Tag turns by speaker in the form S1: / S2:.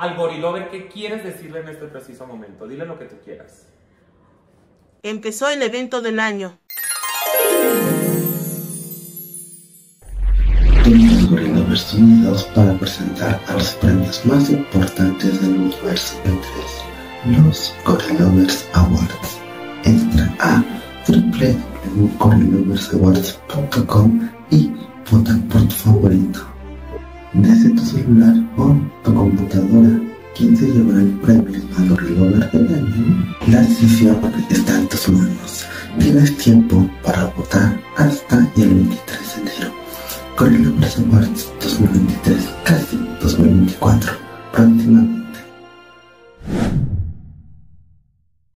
S1: al Gorilover, ¿qué quieres decirle en este preciso momento? Dile lo que tú quieras.
S2: Empezó el evento del año.
S3: Los Gorilovers unidos para presentar a los premios más importantes del universo entre los Gorilovers Awards. Entra a www.goriloversawards.com y vota por tu favorito. Desde tu celular o tu computadora, ¿quién se llevará el premio al Gorilover del año? La decisión está en tus manos. Tienes tiempo para votar hasta el 23 de enero. Gorilovers Awards 2023, casi 2024. Próxima